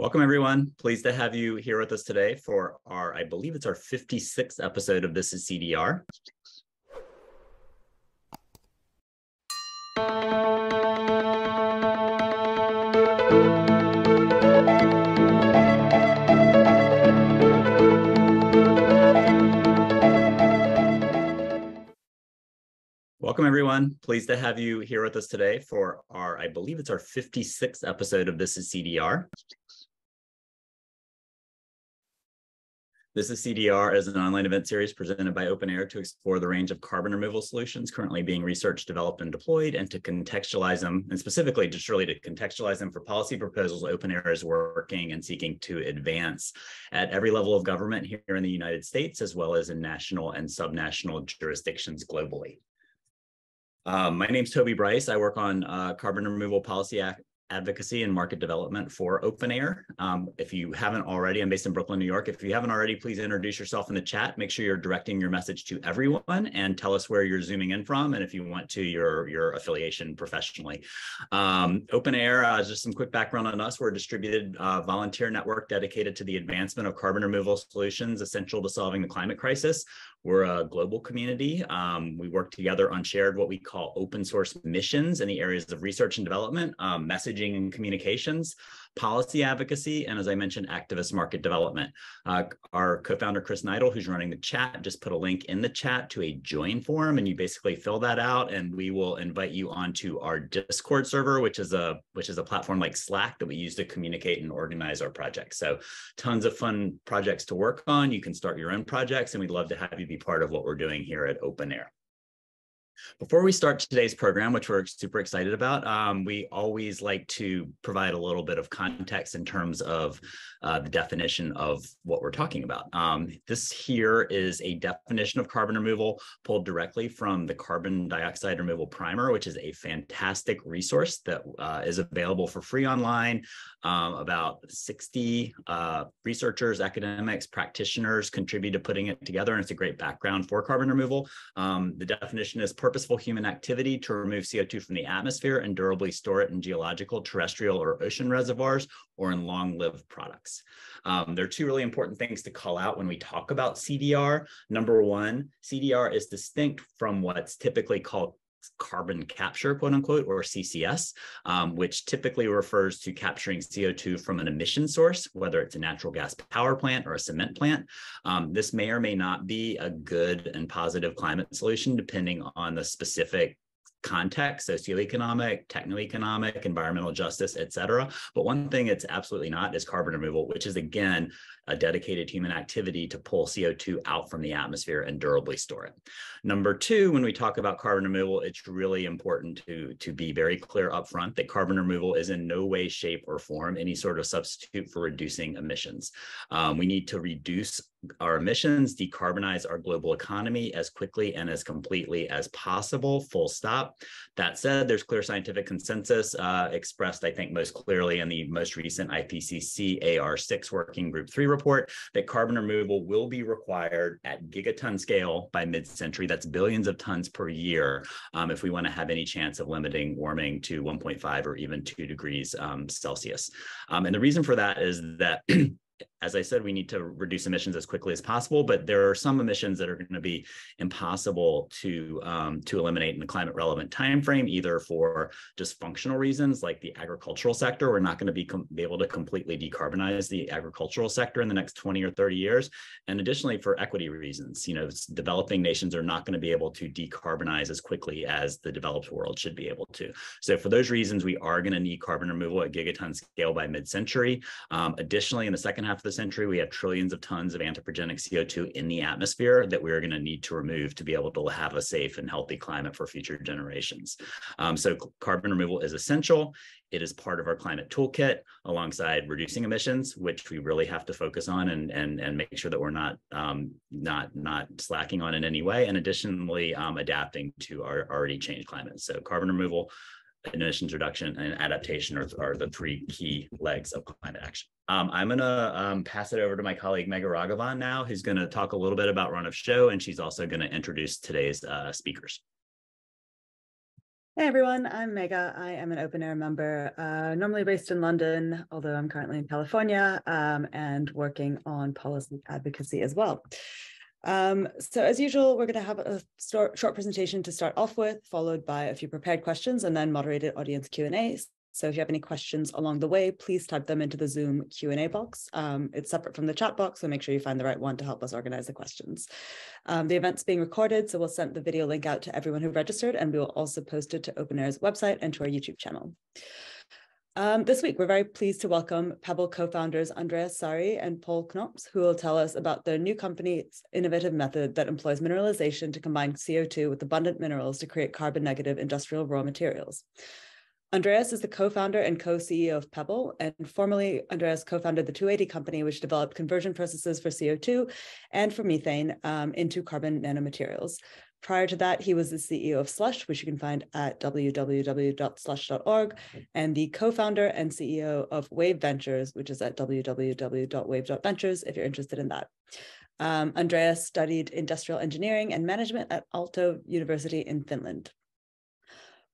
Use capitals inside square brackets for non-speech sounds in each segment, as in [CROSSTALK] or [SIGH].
Welcome, everyone. Pleased to have you here with us today for our, I believe it's our 56th episode of This is CDR. Welcome, everyone. Pleased to have you here with us today for our, I believe it's our 56th episode of This is CDR. This is CDR as an online event series presented by OpenAir to explore the range of carbon removal solutions currently being researched, developed, and deployed, and to contextualize them, and specifically just really to contextualize them for policy proposals OpenAir is working and seeking to advance at every level of government here in the United States, as well as in national and subnational jurisdictions globally. Um, my name is Toby Bryce. I work on uh, carbon removal policy advocacy and market development for OpenAir. Um, if you haven't already, I'm based in Brooklyn, New York. If you haven't already, please introduce yourself in the chat. Make sure you're directing your message to everyone and tell us where you're zooming in from and if you want to, your, your affiliation professionally. Um, OpenAir, uh, just some quick background on us. We're a distributed uh, volunteer network dedicated to the advancement of carbon removal solutions essential to solving the climate crisis. We're a global community. Um, we work together on shared what we call open source missions in the areas of research and development, um, messaging and communications, policy advocacy, and as I mentioned, activist market development. Uh, our co-founder, Chris Neidl, who's running the chat, just put a link in the chat to a join form, and you basically fill that out, and we will invite you onto our Discord server, which is a which is a platform like Slack that we use to communicate and organize our projects. So tons of fun projects to work on. You can start your own projects, and we'd love to have you be part of what we're doing here at OpenAir. Before we start today's program, which we're super excited about, um, we always like to provide a little bit of context in terms of uh, the definition of what we're talking about. Um, this here is a definition of carbon removal pulled directly from the carbon dioxide removal primer, which is a fantastic resource that uh, is available for free online. Um, about 60 uh, researchers, academics, practitioners contribute to putting it together, and it's a great background for carbon removal. Um, the definition is purposeful human activity to remove CO2 from the atmosphere and durably store it in geological, terrestrial, or ocean reservoirs or in long-lived products. Um, there are two really important things to call out when we talk about CDR. Number one, CDR is distinct from what's typically called carbon capture, quote unquote, or CCS, um, which typically refers to capturing CO2 from an emission source, whether it's a natural gas power plant or a cement plant. Um, this may or may not be a good and positive climate solution, depending on the specific context, socioeconomic, techno-economic, environmental justice, et cetera. But one thing it's absolutely not is carbon removal, which is again, a dedicated human activity to pull CO2 out from the atmosphere and durably store it. Number two, when we talk about carbon removal, it's really important to, to be very clear upfront that carbon removal is in no way, shape, or form any sort of substitute for reducing emissions. Um, we need to reduce our emissions, decarbonize our global economy as quickly and as completely as possible, full stop. That said, there's clear scientific consensus uh, expressed, I think, most clearly in the most recent IPCC AR6 Working Group 3 report that carbon removal will be required at gigaton scale by mid-century. That's billions of tons per year um, if we want to have any chance of limiting warming to 1.5 or even 2 degrees um, Celsius. Um, and the reason for that is that [CLEARS THROAT] as I said, we need to reduce emissions as quickly as possible, but there are some emissions that are going to be impossible to um, to eliminate in the climate relevant time frame, either for just functional reasons like the agricultural sector. We're not going to be, be able to completely decarbonize the agricultural sector in the next 20 or 30 years. And additionally, for equity reasons, you know, developing nations are not going to be able to decarbonize as quickly as the developed world should be able to. So for those reasons, we are going to need carbon removal at gigaton scale by mid-century. Um, additionally, in the second half of the century, we have trillions of tons of anthropogenic CO2 in the atmosphere that we're going to need to remove to be able to have a safe and healthy climate for future generations. Um, so carbon removal is essential. It is part of our climate toolkit alongside reducing emissions, which we really have to focus on and, and, and make sure that we're not, um, not, not slacking on in any way. And additionally, um, adapting to our already changed climate. So carbon removal, emissions reduction and adaptation are, are the three key legs of climate action. Um, I'm going to um, pass it over to my colleague Megha Raghavan now, who's going to talk a little bit about Run of Show, and she's also going to introduce today's uh, speakers. Hey everyone, I'm Megha. I am an OpenAir member, uh, normally based in London, although I'm currently in California um, and working on policy advocacy as well. Um, so as usual, we're going to have a short, short presentation to start off with, followed by a few prepared questions and then moderated audience Q&A. So if you have any questions along the way, please type them into the Zoom Q&A box. Um, it's separate from the chat box, so make sure you find the right one to help us organize the questions. Um, the event's being recorded, so we'll send the video link out to everyone who registered, and we will also post it to OpenAir's website and to our YouTube channel. Um, this week, we're very pleased to welcome Paebbl co-founders Andreas Saari and Pol Knops, who will tell us about their new company's innovative method that employs mineralization to combine CO2 with abundant minerals to create carbon negative industrial raw materials. Andreas is the co-founder and co-CEO of Paebbl, and formerly Andreas co-founded the 280 company, which developed conversion processes for CO2 and for methane um, into carbon nanomaterials. Prior to that, he was the CEO of Slush, which you can find at www.slush.org, and the co-founder and CEO of Wave Ventures, which is at www.wave.ventures if you're interested in that. Um, Andreas studied industrial engineering and management at Aalto University in Finland.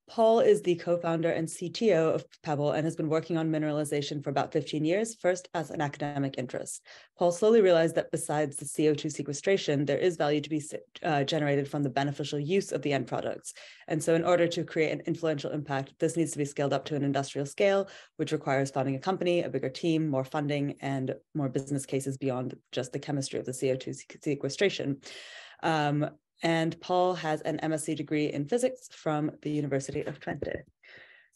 Pol is the co-founder and CTO of Paebbl and has been working on mineralization for about 15 years, first as an academic interest. Pol slowly realized that besides the CO2 sequestration, there is value to be uh, generated from the beneficial use of the end products. And so in order to create an influential impact, this needs to be scaled up to an industrial scale, which requires founding a company, a bigger team, more funding, and more business cases beyond just the chemistry of the CO2 sequestration. Um, and Pol has an MSc degree in physics from the University of Twente.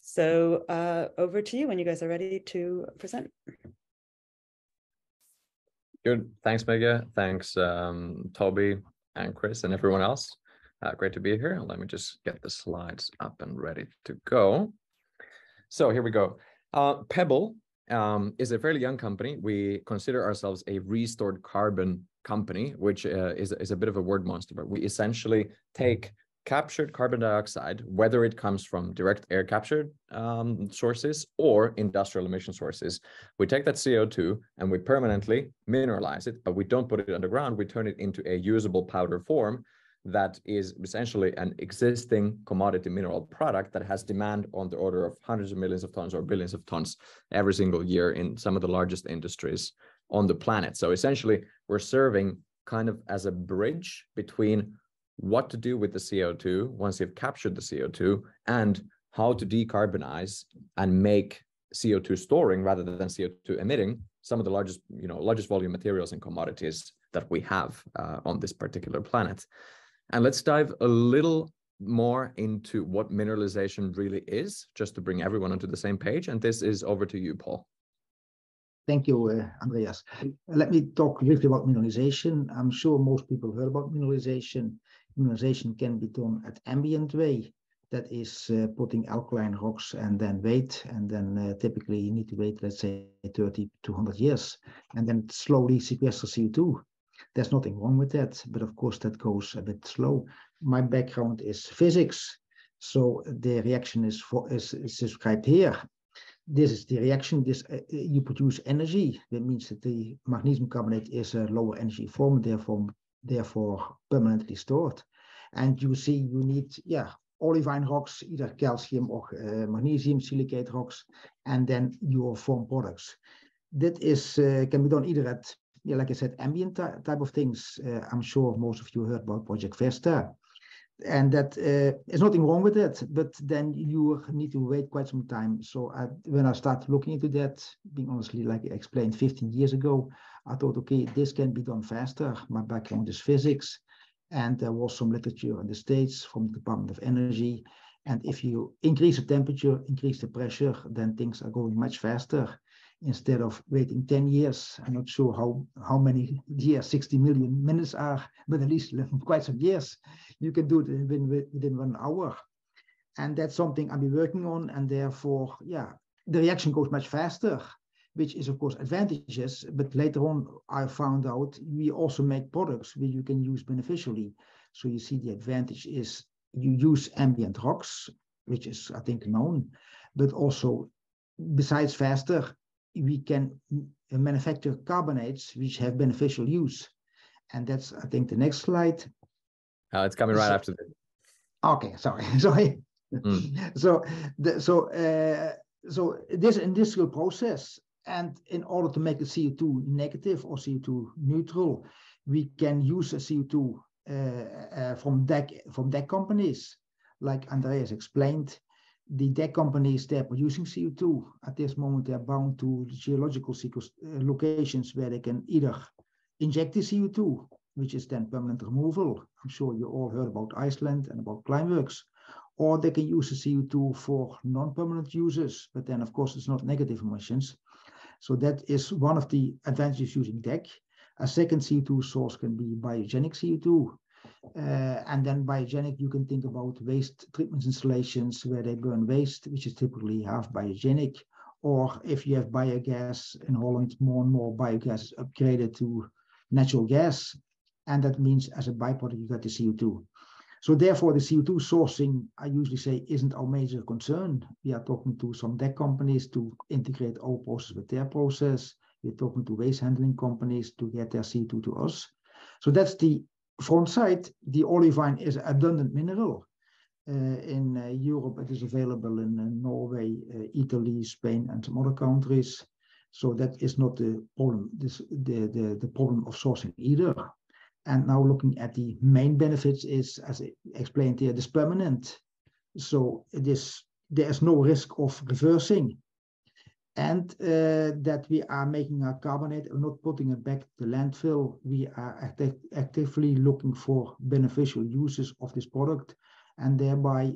So uh, over to you when you guys are ready to present. Good. Thanks, Megha. Thanks, um, Toby and Chris and everyone else. Uh, great to be here. Let me just get the slides up and ready to go. So here we go. Uh, Paebbl um, is a fairly young company. We consider ourselves a restored carbon company, which uh, is, is a bit of a word monster, but we essentially take captured carbon dioxide, whether it comes from direct air captured um, sources or industrial emission sources. We take that CO2 and we permanently mineralize it, but we don't put it underground. We turn it into a usable powder form that is essentially an existing commodity mineral product that has demand on the order of hundreds of millions of tons or billions of tons every single year in some of the largest industries on the planet. So essentially, we're serving kind of as a bridge between what to do with the CO2 once you've captured the CO2 and how to decarbonize and make CO2 storing rather than CO2 emitting some of the largest, you know, largest volume materials and commodities that we have uh, on this particular planet. And let's dive a little more into what mineralization really is, just to bring everyone onto the same page. And this is over to you, Pol. Thank you, uh, Andreas. Let me talk briefly about mineralization. I'm sure most people heard about mineralization. Mineralization can be done at ambient way. That is uh, putting alkaline rocks and then wait. And then uh, typically you need to wait, let's say 30, 200 years. And then slowly sequester CO2. There's nothing wrong with that. But of course, that goes a bit slow. My background is physics. So the reaction is, for, is, is described here this is the reaction. This uh, you produce energy. That means that the magnesium carbonate is a lower energy form, therefore therefore permanently stored. And you see, you need yeah olivine rocks, either calcium or uh, magnesium silicate rocks, and then you form products. That is uh, can be done either at yeah, like I said, ambient type of things. I'm sure most of you heard about Project Vesta and that uh, there's nothing wrong with it but then you need to wait quite some time. So I, when i started looking into that being honestly like i explained 15 years ago i thought okay this can be done faster. My background is physics and there was some literature in the states from the department of energy. And if you increase the temperature increase the pressure then things are going much faster instead of waiting 10 years. I'm not sure how, how many years 60 million minutes are, but at least [LAUGHS] quite some years. You can do it within, within one hour. And that's something I'll be working on. And therefore, yeah, the reaction goes much faster, which is of course advantages. But later on, I found out we also make products which you can use beneficially. So you see the advantage is you use ambient rocks, which is I think known, but also besides faster, we can manufacture carbonates which have beneficial use. And that's, I think, the next slide. Uh, it's coming right so, after this. Okay, sorry, [LAUGHS] sorry. Mm. so, the, so, uh, so this industrial process, and in order to make it CO2 negative or CO2 neutral, we can use a CO2 uh, uh, from DAC from DAC companies, like Andreas explained. The DAC companies they're producing CO2 at this moment. They're bound to geological uh, locations where they can either inject the CO2, which is then permanent removal. I'm sure you all heard about Iceland and about Climeworks or they can use the CO2 for non-permanent uses, but then of course it's not negative emissions. So that is one of the advantages using DAC. A second CO2 source can be biogenic CO2. Uh, and then biogenic, you can think about waste treatment installations where they burn waste, which is typically half biogenic. Or if you have biogas in Holland, more and more biogas is upgraded to natural gas. And that means as a byproduct, you get the CO2. So therefore, the CO2 sourcing, I usually say, isn't our major concern. We are talking to some DAC companies to integrate our process with their process. We're talking to waste handling companies to get their CO2 to us. So that's the front side. The olivine is an abundant mineral. Uh, in uh, Europe, it is available in uh, Norway, Italy, Spain, and some other countries. So that is not the problem. This the the, the problem of sourcing either. And now looking at the main benefits is, as I explained here, this permanent. So it is there's no risk of reversing. And uh, that we are making our carbonate, we're not putting it back to landfill. We are acti actively looking for beneficial uses of this product and thereby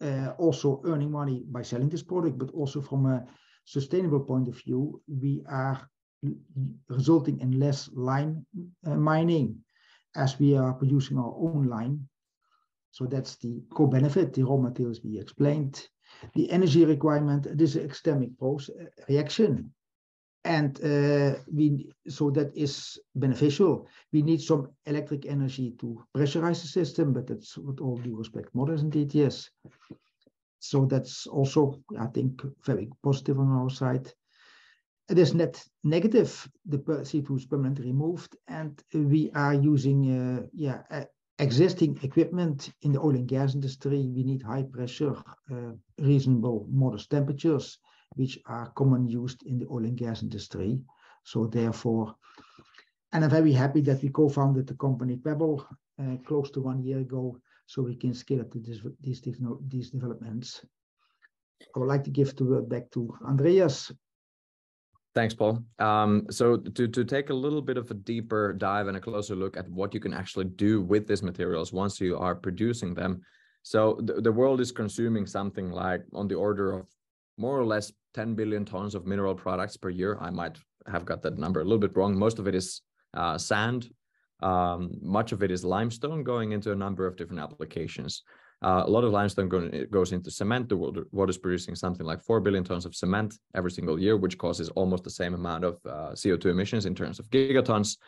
uh, also earning money by selling this product, but also from a sustainable point of view, we are resulting in less lime uh, mining as we are producing our own lime. So that's the co-benefit, the raw materials we explained. The energy requirement, this is exthermic process, uh, reaction. And uh, we so that is beneficial. We need some electric energy to pressurize the system, but that's with all due respect, modern indeed, yes. So that's also, I think, very positive on our side. It is net negative. The CO2 is permanently removed, and we are using uh, yeah existing equipment in the oil and gas industry. We need high pressure, uh, reasonable, modest temperatures, which are common used in the oil and gas industry. So therefore, and I'm very happy that we co-founded the company Paebbl uh, close to one year ago, so we can scale up these, these developments. I would like to give the word back to Andreas Thanks, Pol. Um, so to, to take a little bit of a deeper dive and a closer look at what you can actually do with these materials once you are producing them. So the, the world is consuming something like on the order of more or less 10 billion tons of mineral products per year. I might have got that number a little bit wrong. Most of it is uh, sand. Um, much of it is limestone going into a number of different applications. Uh, a lot of limestone go, goes into cement. The world, world, is producing something like 4 billion tons of cement every single year, which causes almost the same amount of uh, CO2 emissions in terms of gigatons.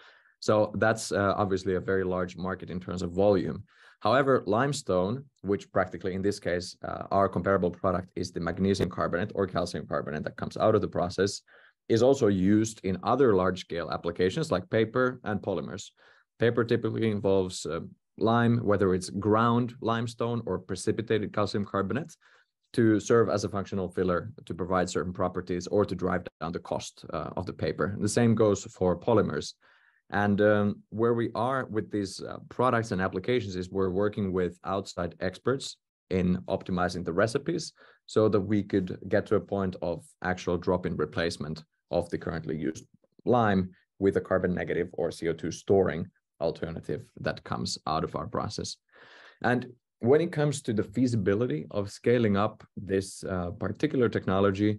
So that's uh, obviously a very large market in terms of volume. However, limestone, which practically in this case, uh, our comparable product is the magnesium carbonate or calcium carbonate that comes out of the process, is also used in other large scale applications like paper and polymers. Paper typically involves uh, lime, whether it's ground limestone or precipitated calcium carbonate, to serve as a functional filler to provide certain properties or to drive down the cost uh, of the paper. The same goes for polymers. And um, where we are with these uh, products and applications is we're working with outside experts in optimizing the recipes so that we could get to a point of actual drop-in replacement of the currently used lime with a carbon negative or CO2 storing alternative that comes out of our process. And when it comes to the feasibility of scaling up this uh, particular technology,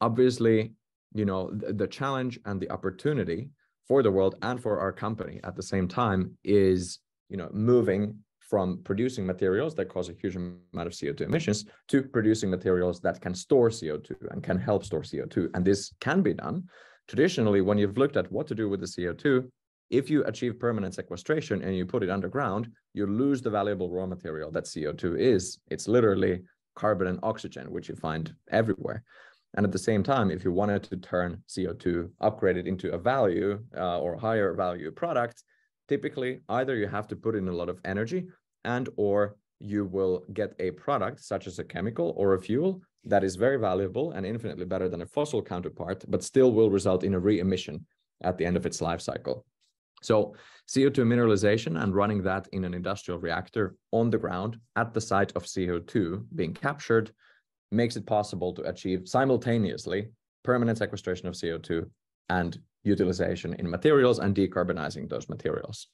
obviously, you know, the, the challenge and the opportunity for the world and for our company at the same time is, you know, moving from producing materials that cause a huge amount of CO2 emissions to producing materials that can store CO2 and can help store CO2. And this can be done. Traditionally, when you've looked at what to do with the CO2, if you achieve permanent sequestration and you put it underground, you lose the valuable raw material that CO2 is. It's literally carbon and oxygen, which you find everywhere. And at the same time, if you wanted to turn CO2, upgrade it into a value uh, or higher value product, typically either you have to put in a lot of energy and or you will get a product such as a chemical or a fuel that is very valuable and infinitely better than a fossil counterpart, but still will result in a re-emission at the end of its life cycle. So CO2 mineralization and running that in an industrial reactor on the ground at the site of CO2 being captured makes it possible to achieve simultaneously permanent sequestration of CO2 and utilization in materials and decarbonizing those materials.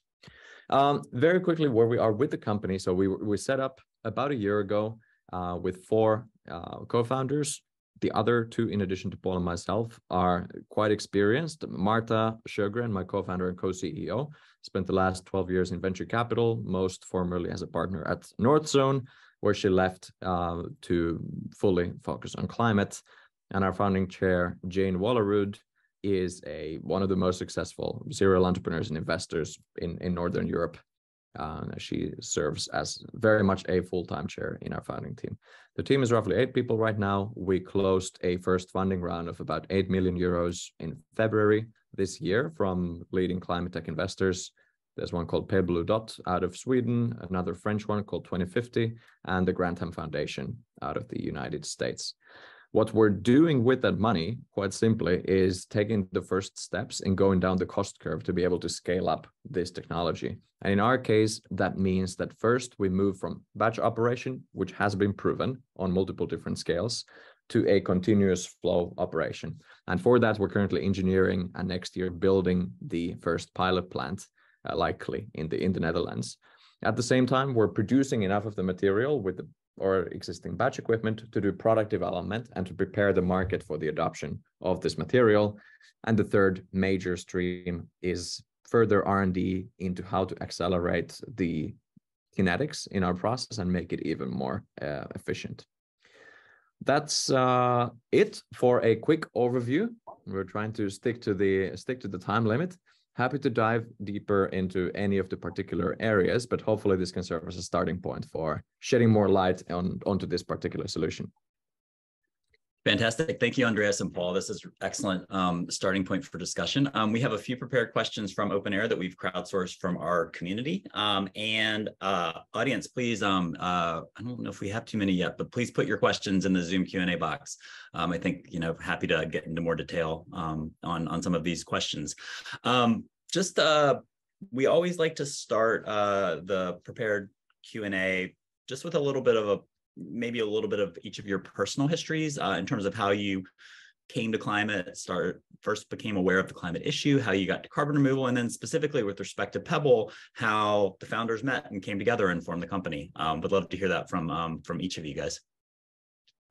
Um, very quickly, where we are with the company. So we we set up about a year ago uh, with four uh, co-founders. The other two, in addition to Pol and myself, are quite experienced. Marta Sjögren, my co-founder and co-CEO, spent the last 12 years in venture capital, most formerly as a partner at Northzone, where she left uh, to fully focus on climate. And our founding chair, Jane Walerud, is a one of the most successful serial entrepreneurs and investors in, in Northern Europe. Uh, she serves as very much a full-time chair in our founding team. The team is roughly eight people right now. We closed a first funding round of about 8 million euros in February this year from leading climate tech investors. There's one called Pale Blue Dot out of Sweden, another French one called 2050, and the Grantham Foundation out of the United States. What we're doing with that money, quite simply, is taking the first steps in going down the cost curve to be able to scale up this technology. And in our case, that means that first we move from batch operation, which has been proven on multiple different scales, to a continuous flow operation. And for that, we're currently engineering and next year building the first pilot plant, uh, likely in the in the Netherlands. At the same time, we're producing enough of the material with the or existing batch equipment to do product development and to prepare the market for the adoption of this material. And the third major stream is further R&D into how to accelerate the kinetics in our process and make it even more uh, efficient. That's uh, it for a quick overview. We're trying to stick to the stick to the time limit. Happy to dive deeper into any of the particular areas, but hopefully this can serve as a starting point for shedding more light on onto this particular solution. Fantastic. Thank you, Andreas and Pol. This is excellent um, starting point for discussion. Um, we have a few prepared questions from OpenAir that we've crowdsourced from our community. Um, and uh, audience, please, um, uh, I don't know if we have too many yet, but please put your questions in the Zoom Q&A box. Um, I think, you know, happy to get into more detail um, on, on some of these questions. Just, uh, we always like to start uh, the prepared Q&A just with a little bit of a maybe a little bit of each of your personal histories uh, in terms of how you came to climate, start first became aware of the climate issue, how you got to carbon removal, and then specifically with respect to Paebbl, how the founders met and came together and formed the company. Um, would love to hear that from um, from each of you guys.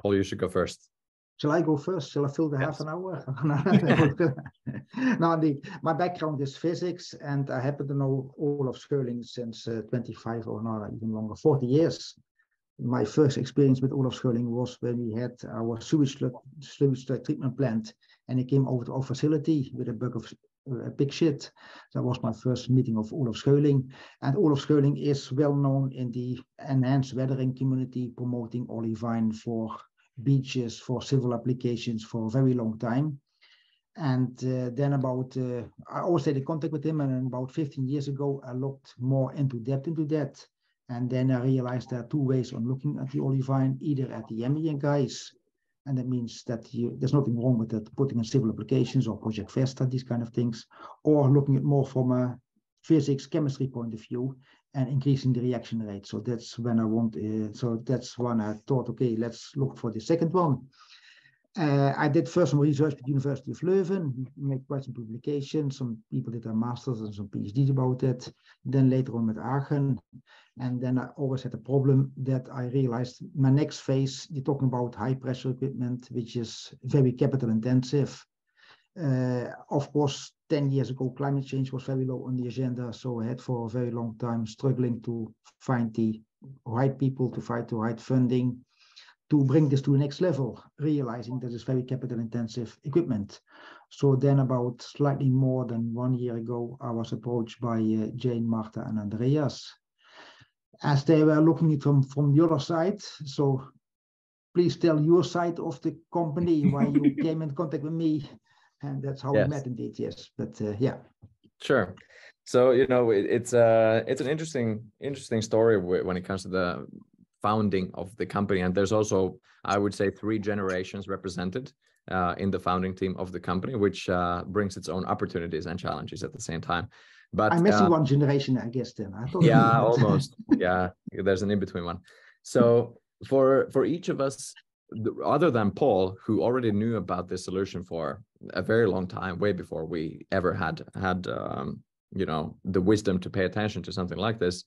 Pol, you should go first. Shall I go first? Shall I fill the yes. half an hour? [LAUGHS] [LAUGHS] no, the, my background is physics, and I happen to know Olaf Schuiling since uh, 25 or not even longer, 40 years my first experience with Olaf Schuiling was when we had our sewage sewage treatment plant, and he came over to our facility with a bug of uh, a big shit. That was my first meeting of Olaf Schuiling. And Olaf Schuiling is well known in the enhanced weathering community, promoting olivine for beaches, for civil applications for a very long time. And uh, then about, uh, I always stayed in contact with him, and about 15 years ago, I looked more into depth into that. And then I realized there are two ways on looking at the olivine, either at the ambient guys, and that means that you, there's nothing wrong with that, putting in civil applications or Project Vesta, these kind of things, or looking at more from a physics, chemistry point of view and increasing the reaction rate. So that's when I want, uh, so that's when I thought, okay, let's look for the second one. Uh, I did first some research at the University of Leuven, made quite some publications. Some people did their masters and some PhDs about it. Then later on with Aachen. And then I always had a problem that I realized my next phase, you're talking about high pressure equipment, which is very capital intensive. Uh, of course, 10 years ago, climate change was very low on the agenda. So I had for a very long time struggling to find the right people to find the right funding to bring this to the next level, realizing that it's very capital intensive equipment. So then about slightly more than one year ago, I was approached by uh, Jane, Marta and Andreas as they were looking at from, from the other side. So please tell your side of the company why you [LAUGHS] came in contact with me. And that's how yes. we met indeed, yes. But uh, yeah. Sure so you know it, it's uh it's an interesting interesting story when it comes to the founding of the company. And there's also, I would say, three generations represented uh, in the founding team of the company, which uh, brings its own opportunities and challenges at the same time. But I'm missing uh, one generation, I guess. Then I thought yeah, almost. [LAUGHS] yeah, there's an in between one. So for for each of us, other than Pol, who already knew about this solution for a very long time, way before we ever had had um, you know the wisdom to pay attention to something like this,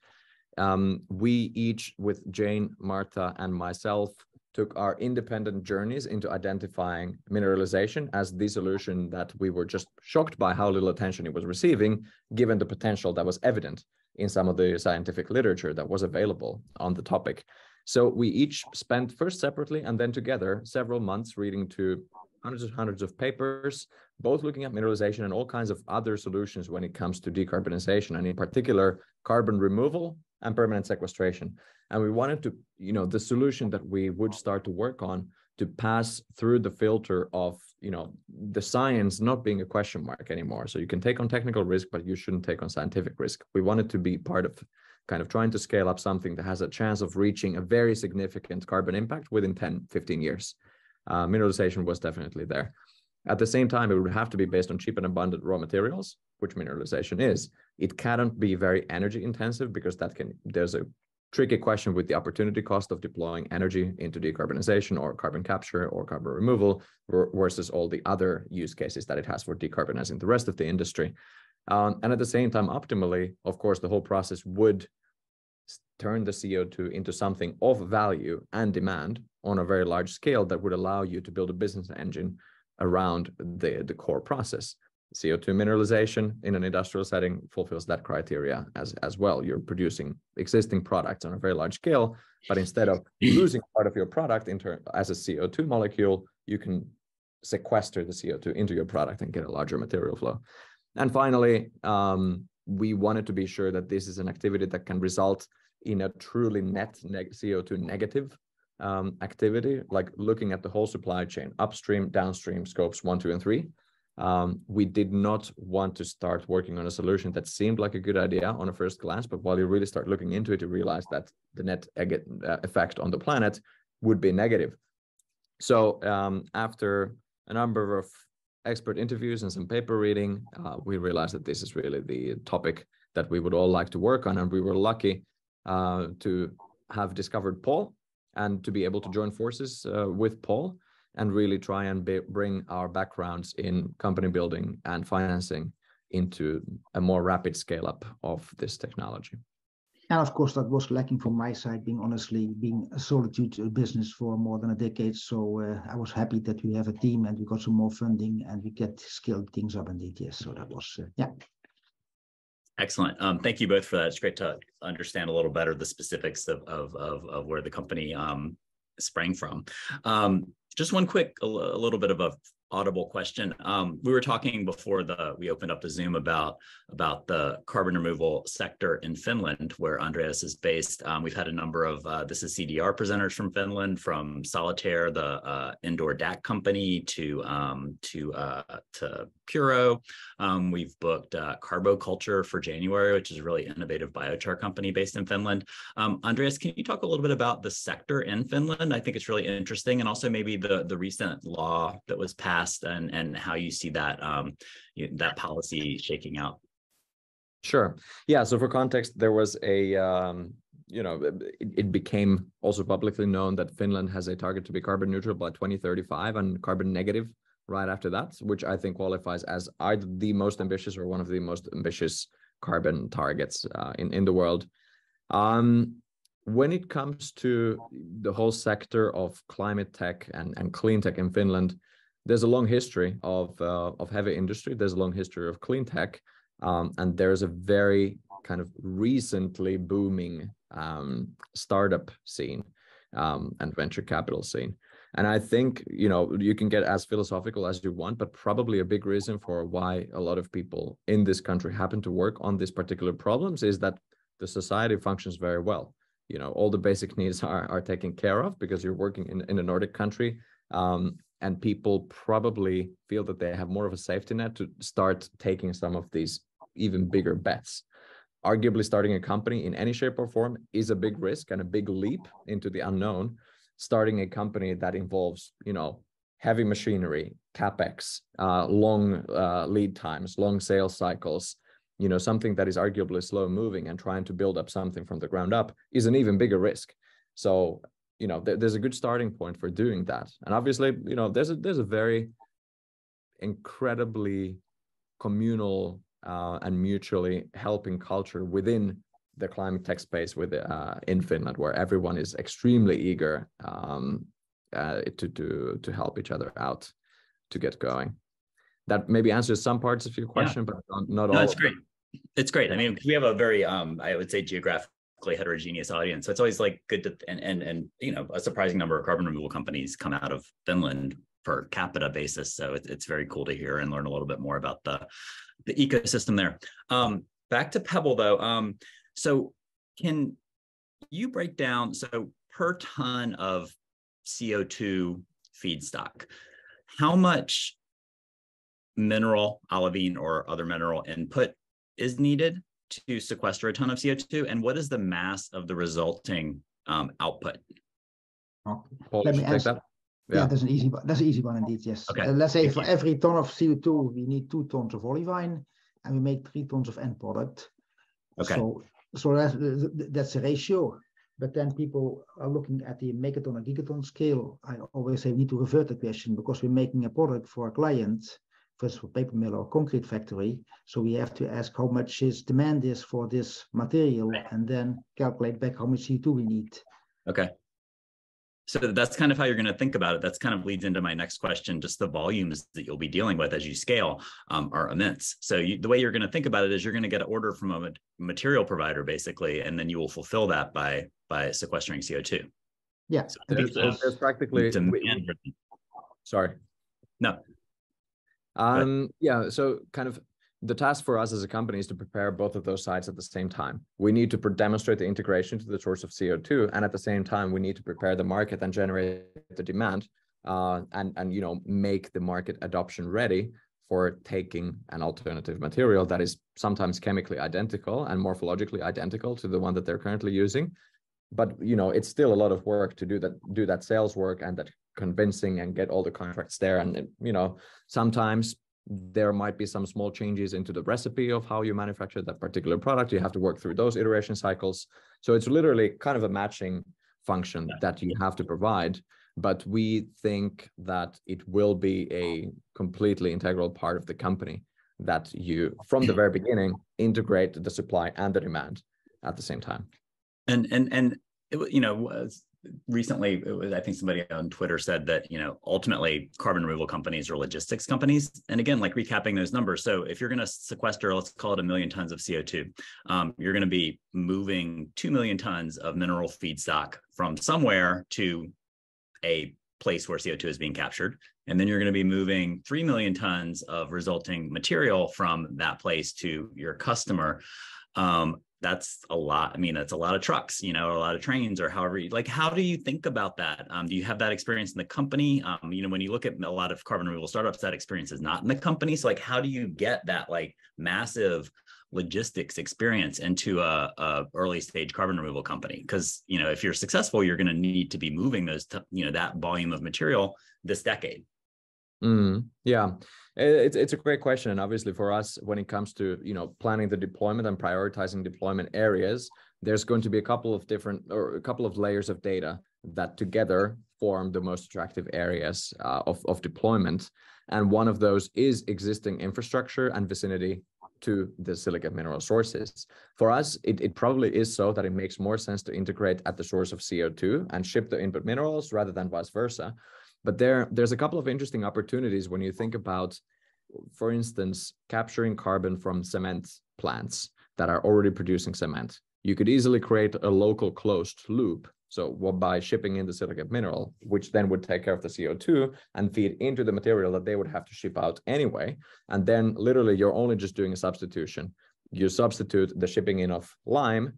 um, we each with Jane, Marta, and myself took our independent journeys into identifying mineralization as the solution that we were just shocked by how little attention it was receiving, given the potential that was evident in some of the scientific literature that was available on the topic. So we each spent first separately and then together several months reading to hundreds and hundreds of papers, both looking at mineralization and all kinds of other solutions when it comes to decarbonization, and in particular, carbon removal and permanent sequestration. And we wanted to, you know, the solution that we would start to work on to pass through the filter of, you know, the science not being a question mark anymore. So you can take on technical risk, but you shouldn't take on scientific risk. We wanted to be part of kind of trying to scale up something that has a chance of reaching a very significant carbon impact within 10, 15 years. Uh, mineralization was definitely there. At the same time, it would have to be based on cheap and abundant raw materials, which mineralization is. It cannot be very energy intensive because that can, there's a tricky question with the opportunity cost of deploying energy into decarbonization or carbon capture or carbon removal versus all the other use cases that it has for decarbonizing the rest of the industry. Um, and at the same time, optimally, of course, the whole process would turn the CO2 into something of value and demand on a very large scale that would allow you to build a business engine around the, the core process. CO2 mineralization in an industrial setting fulfills that criteria as, as well. You're producing existing products on a very large scale, but instead of [CLEARS THROAT] losing part of your product into, as a CO2 molecule, you can sequester the CO2 into your product and get a larger material flow. And finally, um, we wanted to be sure that this is an activity that can result in a truly net neg CO2 negative um, activity, like looking at the whole supply chain, upstream, downstream, scopes one, two, and three. Um, we did not want to start working on a solution that seemed like a good idea on a first glance, but while you really start looking into it, you realize that the net uh, effect on the planet would be negative. So um, after a number of expert interviews and some paper reading, uh, we realized that this is really the topic that we would all like to work on. And we were lucky uh, to have discovered Pol and to be able to join forces uh, with Pol and really try and be, bring our backgrounds in company building and financing into a more rapid scale up of this technology. And of course, that was lacking from my side, being honestly, being a solitude business for more than a decade. So uh, I was happy that we have a team and we got some more funding and we get scaled things up indeed. Yes. So that was, uh, yeah. Excellent. Um, thank you both for that. It's great to understand a little better the specifics of, of, of, of where the company um, sprang from. Um, just one quick, a, a, little bit of a audible question. Um, we were talking before the we opened up the Zoom about about the carbon removal sector in Finland, where Andreas is based. Um, we've had a number of uh, this is CDR presenters from Finland, from Soletair, the uh, indoor DAC company, to um, to uh, to Puro. Um, we've booked uh, Carboculture for January, which is a really innovative biochar company based in Finland. Um, Andreas, can you talk a little bit about the sector in Finland? I think it's really interesting, and also maybe the the recent law that was passed and and how you see that um, that policy shaking out. Sure. Yeah. So for context, there was a um, you know it, it, became also publicly known that Finland has a target to be carbon neutral by 2035 and carbon negative right after that, which I think qualifies as either the most ambitious or one of the most ambitious carbon targets uh, in in the world. Um, when it comes to the whole sector of climate tech and, and clean tech in Finland, there's a long history of uh, of heavy industry. There's a long history of clean tech, um, and there's a very kind of recently booming um, startup scene um, and venture capital scene. And I think you know you can get as philosophical as you want, but probably a big reason for why a lot of people in this country happen to work on these particular problems is that the society functions very well. You know, all the basic [LAUGHS] needs are are taken care of because you're working in, in a Nordic country. Um, and people probably feel that they have more of a safety net to start taking some of these even bigger bets. arguably starting a company in any shape or form is a big risk and a big leap into the unknown starting a company that involves you know heavy machinery capex uh, long uh, lead times long sales cycles you know something that is arguably slow moving and trying to build up something from the ground up is an even bigger risk. So you know th- there's a good starting point for doing that. And obviously you know there's a there's a very incredibly communal uh, and mutually helping culture within the climate tech space with uh, in Finland, where everyone is extremely eager um, uh, to to to help each other out to get going. That maybe answers some parts of your question, yeah. but not, not no, all. That's great. It's great. I mean, we have a very, um, I would say, geographically heterogeneous audience, so it's always like good to and and and you know a surprising number of carbon removal companies come out of Finland per capita basis. So it, it's very cool to hear and learn a little bit more about the the ecosystem there. Um, back to Paebbl though. Um, so can you break down so per ton of CO2 feedstock, how much mineral, olivine, or other mineral input is needed to sequester a ton of CO2, and what is the mass of the resulting um, output? Okay. Let me answer. That. Yeah. yeah. that's an easy one. that's an easy one indeed. Yes. Okay. Uh, let's say for every ton of CO2, we need two tons of olivine, and we make three tons of end product. Okay. So so that's that's a ratio. But then people are looking at the megaton and gigaton scale. I always say we need to revert the question because we're making a product for a client, first for paper mill or concrete factory. So we have to ask how much his demand is for this material and then calculate back how much CO2 we need. Okay so that's kind of how you're going to think about it. That's kind of leads into my next question just the volumes that you'll be dealing with as you scale um, are immense. So you, the way you're going to think about it is you're going to get an order from a material provider basically and then you will fulfill that by by sequestering co2 yeah. So there's, there's, practically demand. sorry. No. Um yeah so kind of the task for us as a company is to prepare both of those sides at the same time. We need to demonstrate the integration to the source of CO2, and at the same time, we need to prepare the market and generate the demand, uh, and and you know make the market adoption ready for taking an alternative material that is sometimes chemically identical and morphologically identical to the one that they're currently using. But you know, it's still a lot of work to do that do that sales work and that convincing and get all the contracts there. And you know, sometimes there might be some small changes into the recipe of how you manufacture that particular product. You have to work through those iteration cycles. So it's literally kind of a matching function that you have to provide. But we think that it will be a completely integral part of the company that you, from the very beginning, integrate the supply and the demand at the same time. And and and you know, recently was, i think somebody on twitter said that you know ultimately carbon removal companies are logistics companies. And again like recapping those numbers. So if you're going to sequester let's call it a million tons of co2 um, you're going to be moving 2 million tons of mineral feedstock from somewhere to a place where co2 is being captured. And then you're going to be moving 3 million tons of resulting material from that place to your customer. Um, that's a lot. I mean, that's a lot of trucks, you know, a lot of trains or however you like, how do you think about that? Um, do you have that experience in the company? Um, you know, when you look at a lot of carbon removal startups, that experience is not in the company. So like, how do you get that like massive logistics experience into a, a early stage carbon removal company? Because, you know, if you're successful, you're going to need to be moving those, t- you know, that volume of material this decade. Mm, yeah. It's it's a great question, and obviously for us, when it comes to you know planning the deployment and prioritizing deployment areas, there's going to be a couple of different or a couple of layers of data that together form the most attractive areas uh, of of deployment, and one of those is existing infrastructure and vicinity to the silicate mineral sources. For us, it, it probably is so that it makes more sense to integrate at the source of CO2 and ship the input minerals rather than vice versa. But there, there's a couple of interesting opportunities when you think about, for instance, capturing carbon from cement plants that are already producing cement. You could easily create a local closed loop. So by shipping in the silicate mineral, which then would take care of the CO2 and feed into the material that they would have to ship out anyway. And then literally you're only just doing a substitution. You substitute the shipping in of lime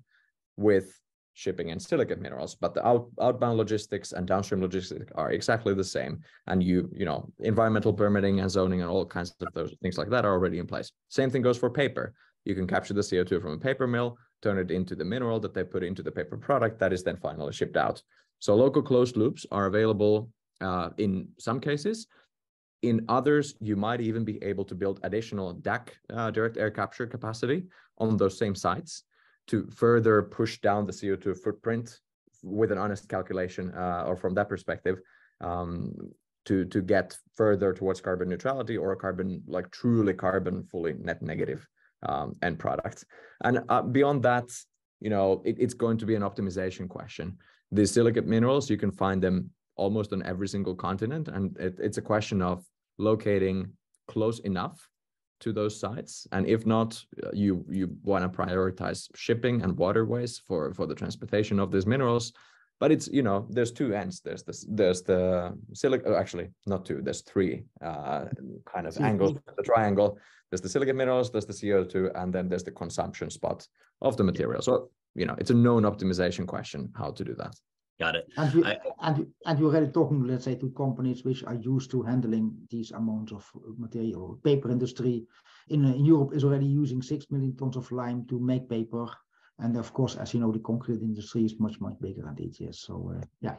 with shipping and silicate minerals but the out, outbound logistics and downstream logistics are exactly the same and you you know environmental permitting and zoning and all kinds of those things like that are already in place same thing goes for paper You can capture the CO2 from a paper mill, turn it into the mineral that they put into the paper product that is then finally shipped out. So local closed loops are available uh, in some cases. In others, you might even be able to build additional DAC, uh, direct air capture capacity on those same sites to further push down the CO2 footprint with an honest calculation uh, or from that perspective um, to, to get further towards carbon neutrality or a carbon like truly carbon fully net negative um, end product. And uh, beyond that, you know, it, it's going to be an optimization question. The silicate minerals, you can find them almost on every single continent. And it, it's a question of locating close enough to those sites. And if not, uh, you you want to prioritize shipping and waterways for, for the transportation of these minerals. But it's, you know, there's two ends. There's this, there's the silicon, oh, actually not two, there's three uh, kind of angles, the triangle. There's the silicate minerals, there's the CO2, and then there's the consumption spot of the material. So, you know, it's a known optimization question, how to do that. Got it. And we, I- and, and we're already talking, let's say, to companies which are used to handling these amounts of material. Paper industry in, in Europe is already using six million tons of lime to make paper. And of course, as you know, the concrete industry is much, much bigger than is. So, uh, yeah.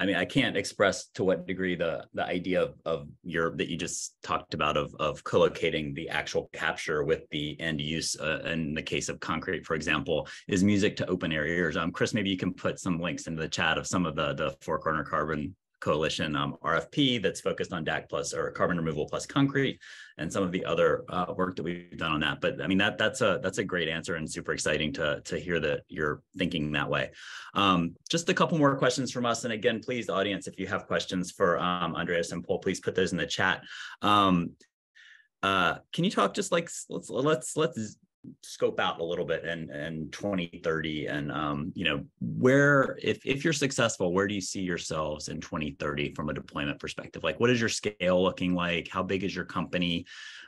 I mean, I can't express to what degree the the idea of, of your that you just talked about of of co-locating the actual capture with the end use uh, in the case of concrete, for example, is music to OpenAir ears. Um, Chris, maybe you can put some links into the chat of some of the the four corner carbon coalition um, RFP that's focused on DAC plus or carbon removal plus concrete, and some of the other uh, work that we've done on that. But I mean that that's a that's a great answer and super exciting to to hear that you're thinking that way. Um, just a couple more questions from us, and again, please, audience, if you have questions for um, Andreas and Pol, please put those in the chat. Um, uh, can you talk just like let's let's let's scope out a little bit and and 2030 and um you know where if if you're successful where do you see yourselves in 2030 from a deployment perspective? Like what is your scale looking like? How big is your company?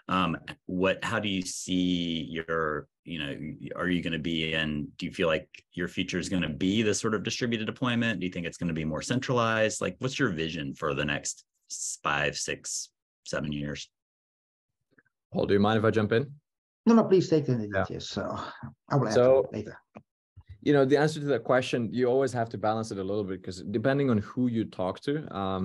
Um what how do you see your you know are you going to be in do you feel like your future is going to be this sort of distributed deployment? Do you think it's going to be more centralized? Like what's your vision for the next five six seven years? Pol, do you mind if I jump in? No, no, please take the Yeah. yes. So I will So- later. you know the answer to that question you always have to balance it a little bit because depending on who you talk to um,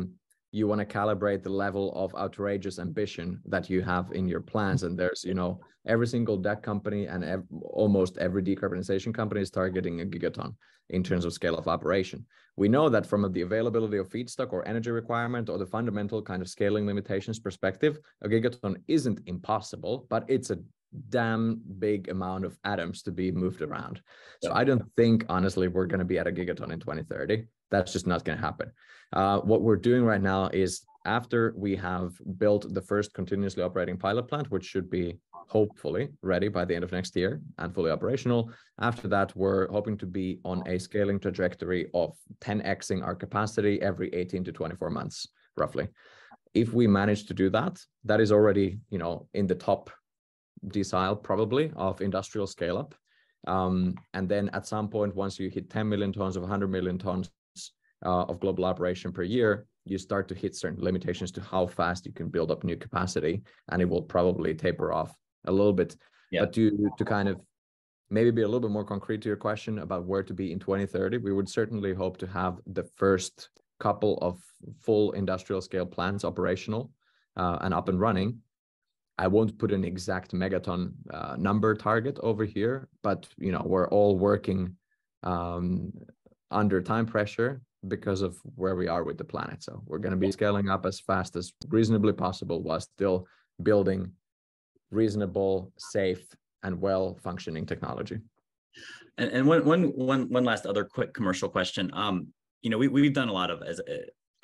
you want to calibrate the level of outrageous ambition that you have in your plans and there's you know every single DAC company and ev- almost every decarbonization company is targeting a gigaton in terms of scale of operation we know that from the availability of feedstock or energy requirement or the fundamental kind of scaling limitations perspective a gigaton isn't impossible but it's a damn big amount of atoms to be moved around so I don't think, honestly, we're going to be at a gigaton in 2030. That's just not going to happen. Uh, what we're doing right now is after we have built the first continuously operating pilot plant, which should be hopefully ready by the end of next year and fully operational. After that, we're hoping to be on a scaling trajectory of 10xing our capacity every 18 to 24 months, roughly. If we manage to do that, that is already, you know, in the top decile probably of industrial scale up. Um, and then at some point, once you hit 10 million tons of 100 million tons uh, of global operation per year, you start to hit certain limitations to how fast you can build up new capacity, and it will probably taper off a little bit. Yeah. But to to kind of maybe be a little bit more concrete to your question about where to be in 2030, we would certainly hope to have the first couple of full industrial scale plants operational uh, and up and running I won't put an exact megaton uh, number target over here, but you know we're all working um, under time pressure because of where we are with the planet. So we're going to be scaling up as fast as reasonably possible while still building reasonable, safe, and well functioning technology. And, and one, one, one, one last other quick commercial question. Um, you know, we, we've done a lot of as uh,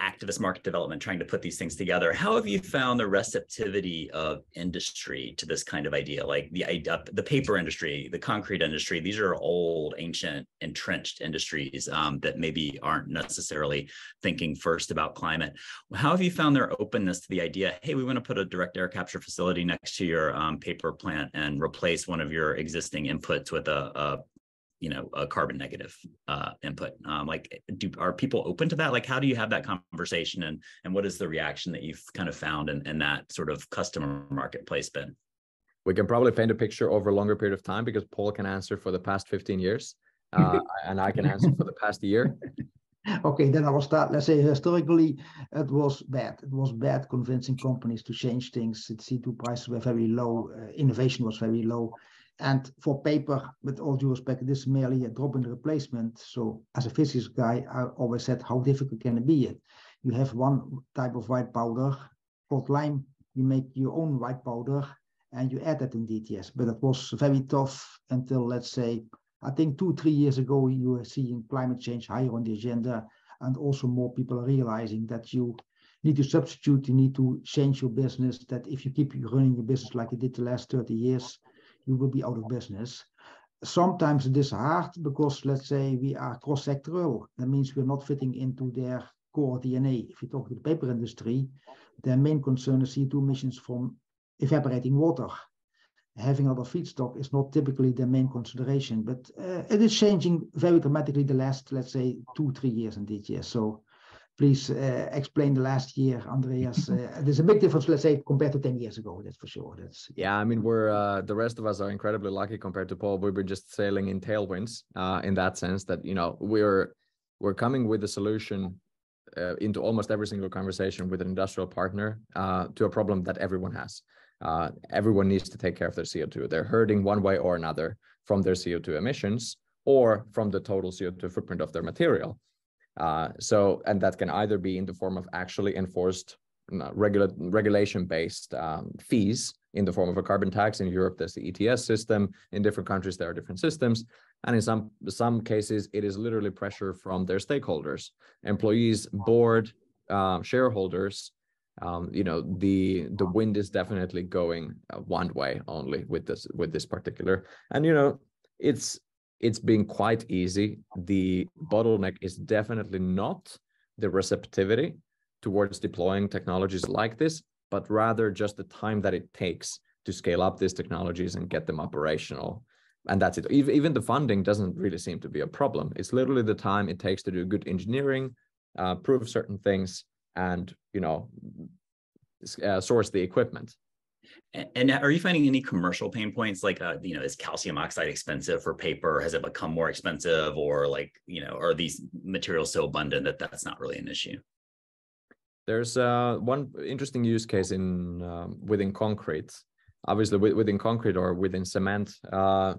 activist market development, trying to put these things together. How have you found the receptivity of industry to this kind of idea? Like the idea, the paper industry, the concrete industry, these are old, ancient, entrenched industries um, that maybe aren't necessarily thinking first about climate. How have you found their openness to the idea? Hey, we want to put a direct air capture facility next to your um, paper plant and replace one of your existing inputs with a, a you know a carbon negative uh, input um, like do are people open to that like how do you have that conversation and and what is the reaction that you've kind of found in, in that sort of customer marketplace been we can probably paint a picture over a longer period of time because Pol can answer for the past 15 years, uh, [LAUGHS] and I can answer for the past year. [LAUGHS] Okay, then I will start. Let's say historically, it was bad. It was bad convincing companies to change things. The CO2 prices were very low, uh, innovation was very low. And for paper, with all due respect, this is merely a drop in the replacement. So as a physics guy, I always said, how difficult can it be? You have one type of white powder called lime. You make your own white powder and you add that in DTS. But it was very tough until, let's say, I think two, three years ago, you were seeing climate change higher on the agenda. And also more people are realizing that you need to substitute, you need to change your business, that if you keep running your business like you did the last 30 years, you will be out of business. Sometimes it is hard because let's say we are cross-sectoral. That means we're not fitting into their core DNA. If you talk to the paper industry, their main concern is CO2 emissions from evaporating water. Having other feedstock is not typically the main consideration, but uh, it is changing very dramatically the last, let's say, two, three years indeed. Yes. So please uh, explain the last year, Andreas. Uh, [LAUGHS] there's a big difference, let's say, compared to 10 years ago. That's for sure. That's yeah. I mean, we're uh, the rest of us are incredibly lucky compared to Pol. We were just sailing in tailwinds uh, in that sense that you know we're we're coming with a solution uh, into almost every single conversation with an industrial partner uh, to a problem that everyone has. Uh, everyone needs to take care of their CO2. They're hurting one way or another from their CO2 emissions or from the total CO2 footprint of their material. Uh, so, and that can either be in the form of actually enforced regula- regulation-based um, fees in the form of a carbon tax. In Europe, there's the ETS system. In different countries, there are different systems. And in some some cases, it is literally pressure from their stakeholders, employees, board, uh, shareholders. Um, you know, the the wind is definitely going uh, one way only with this with this particular. And you know, it's it's been quite easy. The bottleneck is definitely not the receptivity towards deploying technologies like this, but rather just the time that it takes to scale up these technologies and get them operational. And that's it. Even the funding doesn't really seem to be a problem. It's literally the time it takes to do good engineering, uh, prove certain things, and you know, uh, source the equipment. And are you finding any commercial pain points like, uh, you know, is calcium oxide expensive for paper? Has it become more expensive or like, you know, are these materials so abundant that that's not really an issue? There's uh, one interesting use case in um, within concrete. Obviously, within concrete or within cement, uh,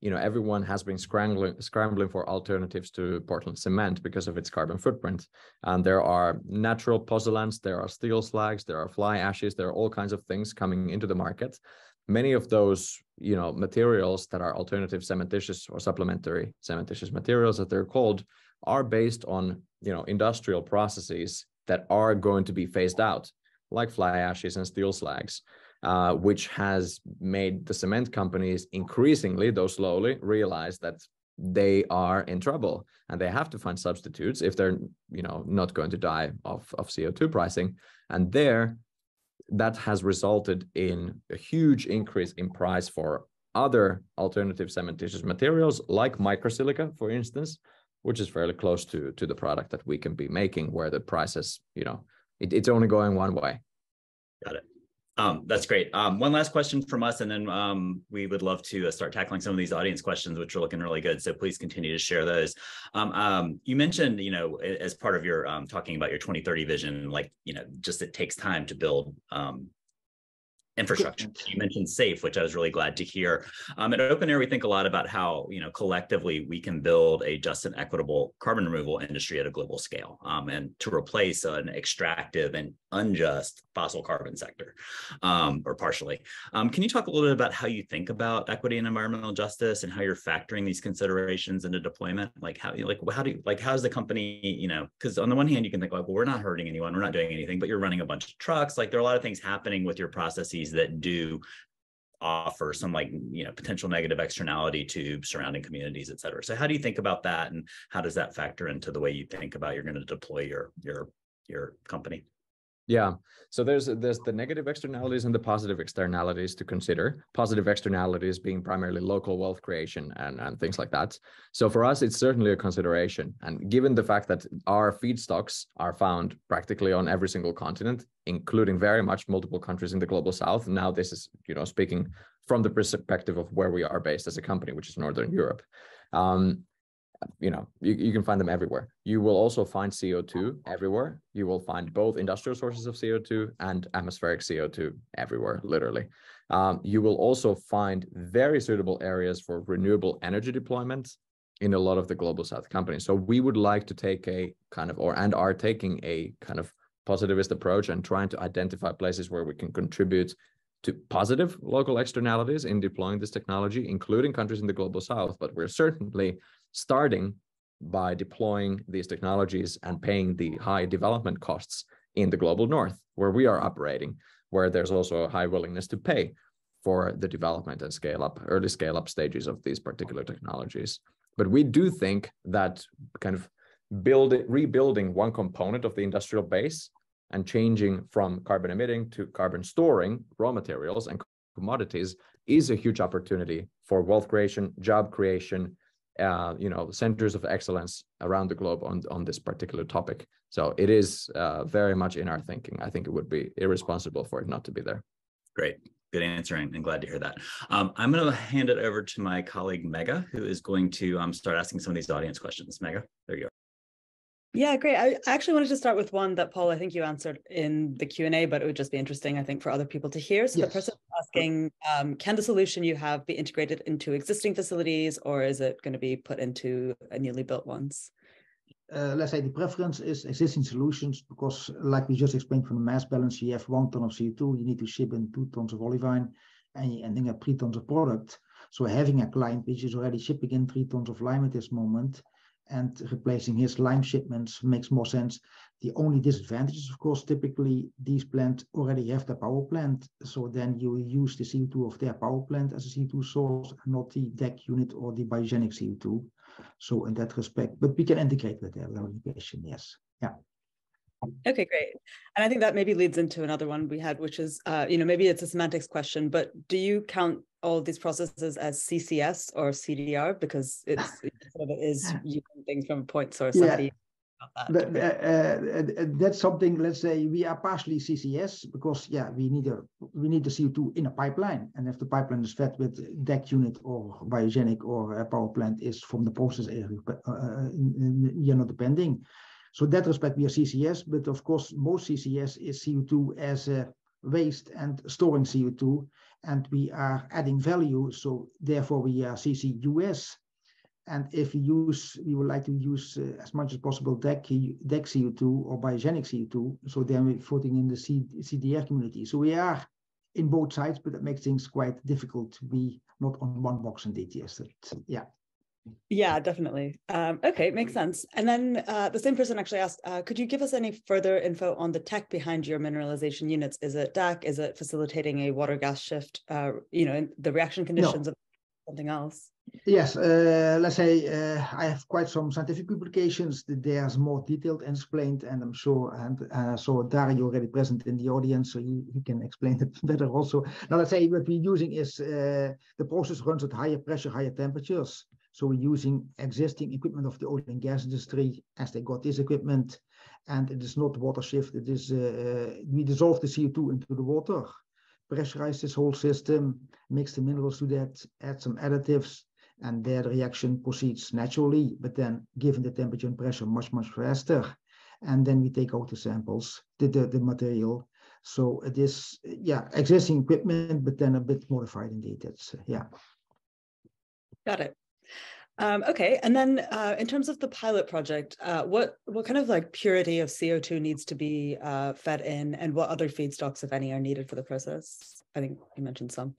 you know everyone has been scrambling scrambling for alternatives to Portland cement because of its carbon footprint. And there are natural pozzolans, there are steel slags, there are fly ashes, there are all kinds of things coming into the market. Many of those, you know, materials that are alternative cementitious or supplementary cementitious materials that they're called are based on, you know, industrial processes that are going to be phased out, like fly ashes and steel slags uh, which has made the cement companies increasingly, though slowly, realize that they are in trouble and they have to find substitutes if they're you know not going to die of, of co2 pricing. And there that has resulted in a huge increase in price for other alternative cementitious materials like microsilica for instance which is fairly close to to the product that we can be making where the prices you know it, it's only going one way. Got it um, that's great. Um, one last question from us, and then um, we would love to uh, start tackling some of these audience questions, which are looking really good. So please continue to share those. Um, um, you mentioned, you know, as part of your um, talking about your 2030 vision, like, you know, just it takes time to build infrastructure. You mentioned SAFE, which I was really glad to hear. Um, at OpenAir, we think a lot about how you know collectively we can build a just and equitable carbon removal industry at a global scale, um, and to replace an extractive and unjust fossil carbon sector, um, or partially. Um, can you talk a little bit about how you think about equity and environmental justice and how you're factoring these considerations into deployment? Like how like how do you like how's the company you know? Because on the one hand, you can think like, well, we're not hurting anyone, we're not doing anything, but you're running a bunch of trucks. Like there are a lot of things happening with your processes that do offer some like you know potential negative externality to surrounding communities et cetera. So how do you think about that and how does that factor into the way you think about you're going to deploy your your your company yeah. So there's there's the negative externalities and the positive externalities to consider. Positive externalities being primarily local wealth creation and, and things like that. So for us, it's certainly a consideration. And given the fact that our feedstocks are found practically on every single continent, including very much multiple countries in the global south, now this is, you know, speaking from the perspective of where we are based as a company, which is Northern Europe. Um, you know, you, you can find them everywhere. You will also find CO2 everywhere. You will find both industrial sources of CO2 and atmospheric CO2 everywhere, literally. Um, you will also find very suitable areas for renewable energy deployment in a lot of the global south companies. So we would like to take a kind of, or and are taking a kind of positivist approach and trying to identify places where we can contribute to positive local externalities in deploying this technology, including countries in the global south. But we're certainly starting by deploying these technologies and paying the high development costs in the global north, where we are operating, where there's also a high willingness to pay for the development and scale up, early scale up stages of these particular technologies. But we do think that kind of build rebuilding one component of the industrial base and changing from carbon emitting to carbon storing raw materials and commodities is a huge opportunity for wealth creation, job creation, uh, you know, centers of excellence around the globe on, on this particular topic. So it is uh, very much in our thinking. I think it would be irresponsible for it not to be there. Great. Good answer, and glad to hear that. Um, I'm going to hand it over to my colleague Megha, who is going to um, start asking some of these audience questions. Megha, there you go. Yeah, great. I actually wanted to start with one that Pol, I think you answered in the Q and A, but it would just be interesting, I think, for other people to hear. So yes. the person asking, um, can the solution you have be integrated into existing facilities, or is it going to be put into a newly built ones? Uh, let's say the preference is existing solutions because, like we just explained from the mass balance, you have one ton of CO2, you need to ship in two tons of olivine, and, and then have three tons of product. So having a client which is already shipping in three tons of lime at this moment and replacing his lime shipments makes more sense. The only disadvantage is, of course, typically these plants already have the power plant. So then you use the CO2 of their power plant as a CO2 source, not the DAC unit or the biogenic CO2. So in that respect, but we can integrate with their application, yes. Yeah. Okay, great. And I think that maybe leads into another one we had, which is, uh, you know, maybe it's a semantics question, but do you count all these processes as CCS or CDR because it's [SIGHS] sort of it is using things from a point source? Yeah. That? Uh, uh, that's something. Let's say we are partially CCS because yeah, we need a we need the CO2 in a pipeline, and if the pipeline is fed with DAC unit or biogenic or a power plant is from the process area, uh, uh you're not depending. So that respect, we are CCS, but of course, most CCS is CO2 as a waste and storing CO2, and we are adding value. So therefore, we are CCUS. And if we use, we would like to use uh, as much as possible DAC, DAC CO2 or biogenic CO2. So then we're putting in the C, CDR community. So we are in both sides, but that makes things quite difficult to be not on one box in DTS. That, yeah. Yeah, definitely. Um, okay, makes sense. And then uh, the same person actually asked, uh, could you give us any further info on the tech behind your mineralization units? Is it DAC? Is it facilitating a water gas shift? Uh, you know, the reaction conditions no. of something else? Yes, uh, let's say uh, I have quite some scientific publications. That there's more detailed and explained, and I'm sure, and uh, so Dario already present in the audience, so he, he can explain [LAUGHS] it better also. Now, let's say what we're using is the process runs at higher pressure, higher temperatures. So we're using existing equipment of the oil and gas industry as they got this equipment. And it is not water shift. It is, uh, we dissolve the CO2 into the water, pressurize this whole system, mix the minerals to that, add some additives, and there the reaction proceeds naturally, but then given the temperature and pressure much, much faster. And then we take out the samples, the, the, the material. So it is, yeah, existing equipment, but then a bit modified indeed. That's, uh, yeah. Got it. Um, okay, and then uh, in terms of the pilot project, uh, what what kind of like purity of CO two needs to be uh, fed in, and what other feedstocks, if any, are needed for the process? I think you mentioned some.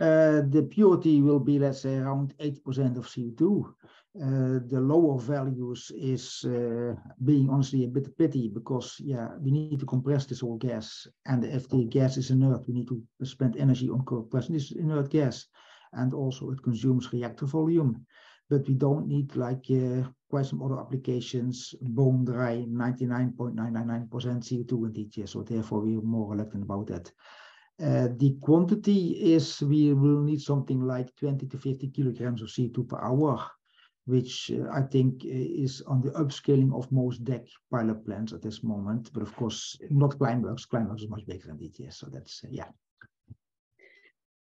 Uh, the purity will be, let's say, around eighty percent of CO two. Uh, the lower values is uh, being honestly a bit pity because yeah, we need to compress this whole gas, and if the gas is inert, we need to spend energy on compressing this inert gas, and also it consumes reactor volume but we don't need like uh, quite some other applications, bone dry 99.999% CO2 in DTS. So therefore we are more reluctant about that. Uh, the quantity is we will need something like 20 to 50 kilograms of CO2 per hour, which uh, I think uh, is on the upscaling of most DAC pilot plants at this moment. But of course, not Climeworks. Climeworks is much bigger than DTS. So that's, uh, yeah.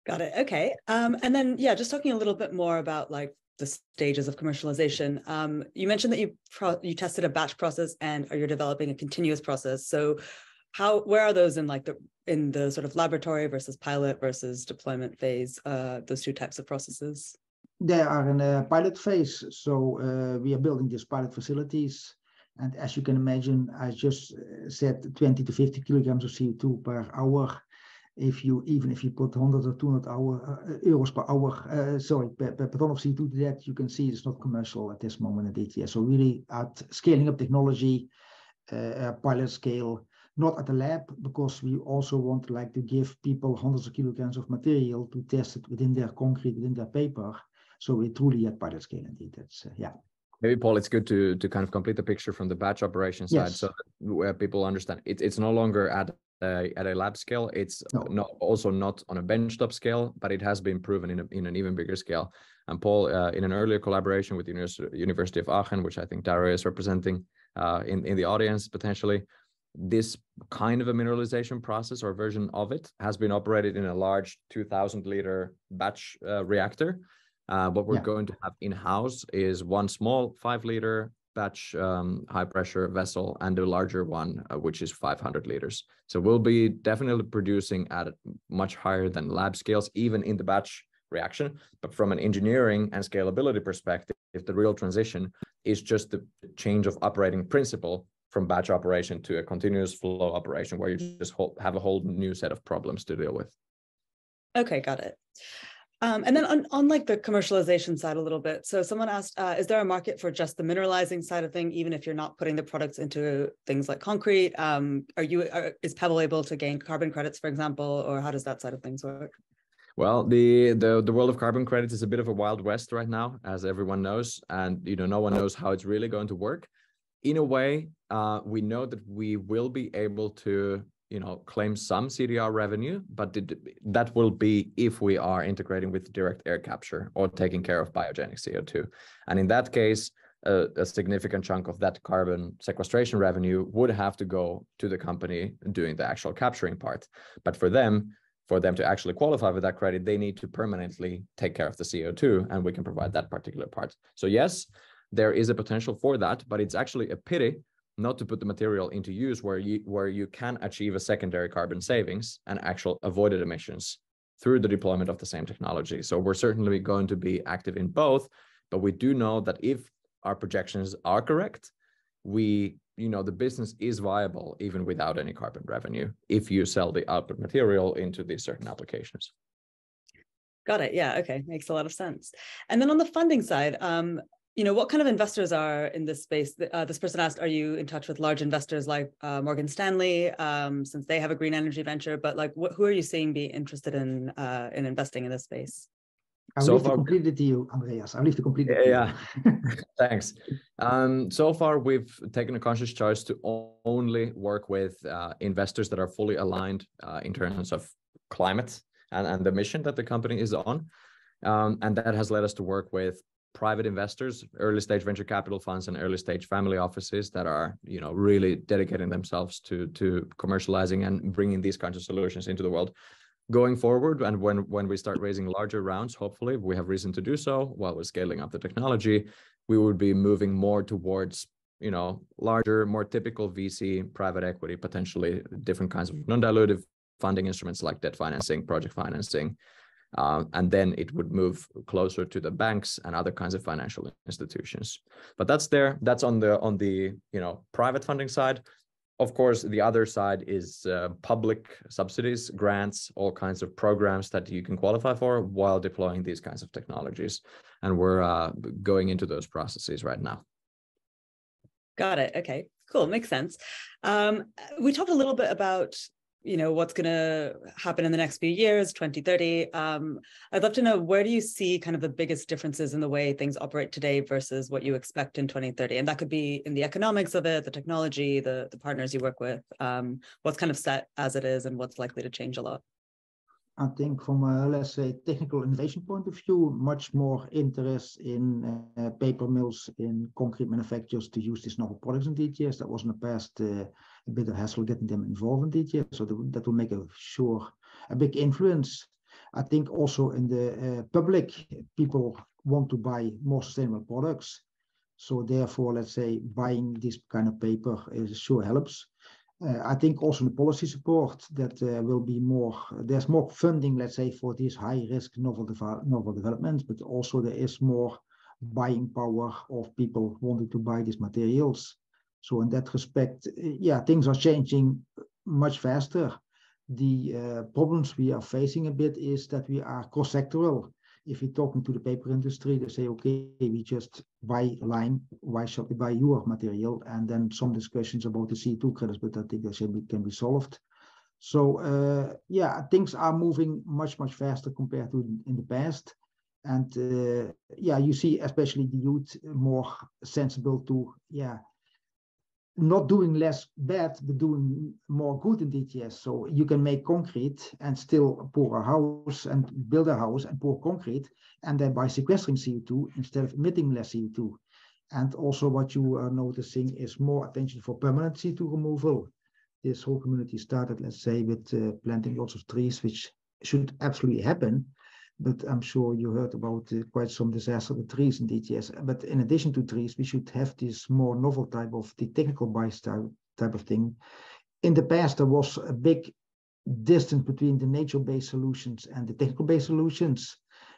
Got it. Okay. Um, and then, yeah, just talking a little bit more about like the stages of commercialization. Um, you mentioned that you you tested a batch process and you're you developing a continuous process. So, how where are those in like the in the sort of laboratory versus pilot versus deployment phase? Uh, those two types of processes. They are in a pilot phase. So uh, we are building these pilot facilities. And as you can imagine, I just uh, said 20 to 50 kilograms of CO2 per hour if you even if you put 100 or 200 hour, uh, euros per hour, uh, sorry, per, per ton of CO2 to that, you can see it's not commercial at this moment in DTS. So really at scaling up technology, uh, pilot scale, not at the lab, because we also want like to give people hundreds of kilograms of material to test it within their concrete, within their paper. So we truly at pilot scale indeed. That's uh, yeah. Maybe Pol, it's good to to kind of complete the picture from the batch operation side, yes. so where people understand it, it's no longer at at a lab scale. It's no. not also not on a benchtop scale, but it has been proven in, a, in an even bigger scale. And Pol, uh, in an earlier collaboration with the University of Aachen, which I think Dario is representing uh, in, in the audience potentially, this kind of a mineralization process or version of it has been operated in a large 2000 liter batch uh, reactor. Uh, what we're yeah. going to have in house is one small five liter batch um, high pressure vessel and a larger one, uh, which is 500 liters. So we'll be definitely producing at much higher than lab scales, even in the batch reaction. But from an engineering and scalability perspective, if the real transition is just the change of operating principle from batch operation to a continuous flow operation where you just have a whole new set of problems to deal with. Okay, got it. Um, and then on, on like the commercialization side a little bit. So someone asked, uh, is there a market for just the mineralizing side of thing, even if you're not putting the products into things like concrete? Um, are you are, is Paebbl able to gain carbon credits, for example, or how does that side of things work? Well, the, the the world of carbon credits is a bit of a wild west right now, as everyone knows, and you know no one knows how it's really going to work. In a way, uh, we know that we will be able to you know claim some CDR revenue, but that will be if we are integrating with direct air capture or taking care of biogenic CO2. And in that case, a, a, significant chunk of that carbon sequestration revenue would have to go to the company doing the actual capturing part. But for them, for them to actually qualify for that credit, they need to permanently take care of the CO2, and we can provide that particular part. So yes, there is a potential for that, but it's actually a pity not to put the material into use where you where you can achieve a secondary carbon savings and actual avoided emissions through the deployment of the same technology. So we're certainly going to be active in both, but we do know that if our projections are correct, we you know the business is viable even without any carbon revenue if you sell the output material into these certain applications. Got it. Yeah. Okay. Makes a lot of sense. And then on the funding side, um, you know, what kind of investors are in this space? Uh, this person asked, are you in touch with large investors like uh, Morgan Stanley, um, since they have a green energy venture, but like wh who are you seeing be interested in uh, in investing in this space? I'll so leave far, the complete deal, Andreas. I'll leave the complete Yeah, yeah. [LAUGHS] thanks. Um, so far, we've taken a conscious choice to only work with uh, investors that are fully aligned uh, in terms of climate and, and the mission that the company is on. Um, and that has led us to work with private investors, early stage venture capital funds, and early stage family offices that are, you know, really dedicating themselves to to commercializing and bringing these kinds of solutions into the world. Going forward, and when when we start raising larger rounds, hopefully we have reason to do so while we're scaling up the technology, we would be moving more towards you know larger, more typical VC, private equity, potentially different kinds of non-dilutive funding instruments like debt financing, project financing, uh, and then it would move closer to the banks and other kinds of financial institutions. But that's there. That's on the on the you know private funding side. Of course, the other side is uh, public subsidies, grants, all kinds of programs that you can qualify for while deploying these kinds of technologies. And we're uh, going into those processes right now. Got it. Okay, cool. Makes sense. Um, we talked a little bit about you know what's going to happen in the next few years 2030 um, i'd love to know where do you see kind of the biggest differences in the way things operate today versus what you expect in 2030 and that could be in the economics of it the technology the, the partners you work with um, what's kind of set as it is and what's likely to change a lot I think from a, let's say, technical innovation point of view, much more interest in uh, paper mills, in concrete manufacturers to use these novel products in DTS. That was in the past uh, a bit of hassle getting them involved in DTS. So that, that will make a sure a big influence. I think also in the uh, public, people want to buy more sustainable products. So therefore, let's say buying this kind of paper is sure helps. Uh, I think also the policy support that uh, will be more, there's more funding, let's say, for these high risk novel, devel novel developments, but also there is more buying power of people wanting to buy these materials. So in that respect, yeah, things are changing much faster. The uh, problems we are facing a bit is that we are cross-sectoral. If you're talking to the paper industry, they say, okay, we just buy lime. Why should we buy your material? And then some discussions about the CO2 credits, but I think that can be solved. So uh, yeah, things are moving much, much faster compared to in the past and uh, yeah you see especially the youth more sensible to yeah not doing less bad but doing more good in dts so you can make concrete and still pour a house and build a house and pour concrete and then by sequestering co2 instead of emitting less co2 and also what you are noticing is more attention for permanent co2 removal. This whole community started let's say with uh, planting lots of trees which should absolutely happen but I'm sure you heard about uh, quite some disaster with trees in DTS. But in addition to trees, we should have this more novel type of the technical bias type, type of thing. In the past, there was a big distance between the nature-based solutions and the technical-based solutions.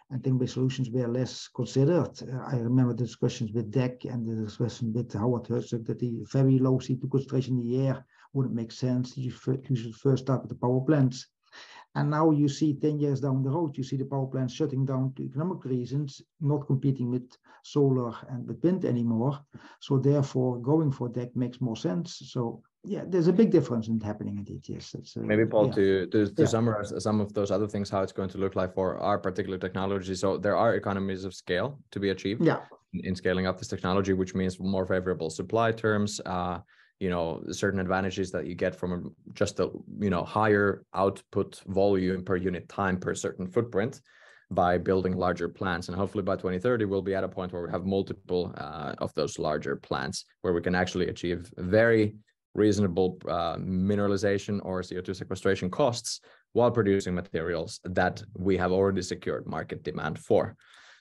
And technical-based solutions were less considered. Uh, I remember the discussions with DAC and the discussion with Howard Herzog that the very low CO2 concentration in the air wouldn't make sense. You, you should first start with the power plants and now you see 10 years down the road, you see the power plants shutting down to economic reasons, not competing with solar and with wind anymore. So therefore, going for that makes more sense. So yeah, there's a big difference in happening in DTS. Uh, Maybe Pol, yeah. to to, to yeah. summarize some of those other things, how it's going to look like for our particular technology. So there are economies of scale to be achieved. Yeah. In, in scaling up this technology, which means more favorable supply terms. Uh, you know certain advantages that you get from just a you know higher output volume per unit time per certain footprint by building larger plants. And hopefully by 2030 we'll be at a point where we have multiple uh, of those larger plants where we can actually achieve very reasonable uh, mineralization or co2 sequestration costs while producing materials that we have already secured market demand for.